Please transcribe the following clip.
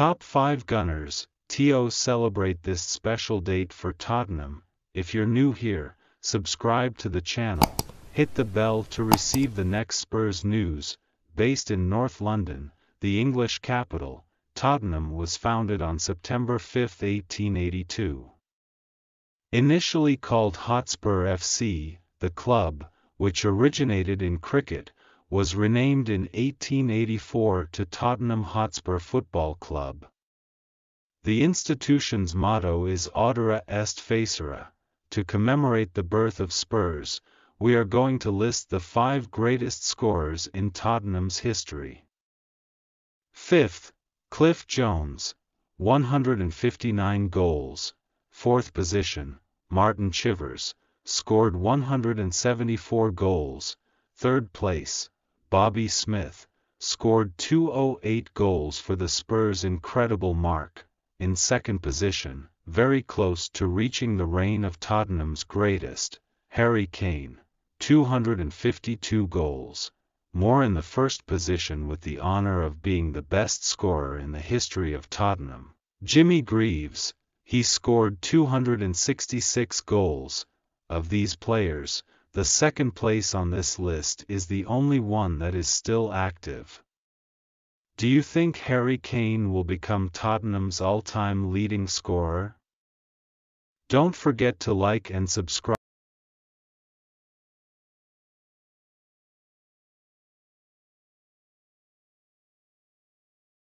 Top 5 Gunners, TO celebrate this special date for Tottenham. If you're new here, subscribe to the channel, hit the bell to receive the next Spurs news. Based in North London, the English capital, Tottenham was founded on September 5, 1882. Initially called Hotspur FC, the club, which originated in cricket, was renamed in 1884 to Tottenham Hotspur Football Club. The institution's motto is Audere est Facere. To commemorate the birth of Spurs, we are going to list the five greatest scorers in Tottenham's history. Fifth, Cliff Jones, 159 goals. Fourth position, Martin Chivers, scored 174 goals. Third place, Bobby Smith, scored 208 goals for the Spurs' incredible mark. In second position, very close to reaching the reign of Tottenham's greatest, Harry Kane, 252 goals. more in the first position with the honor of being the best scorer in the history of Tottenham. Jimmy Greaves, he scored 266 goals. Of these players, the second place on this list is the only one that is still active. Do you think Harry Kane will become Tottenham's all-time leading scorer? Don't forget to like and subscribe.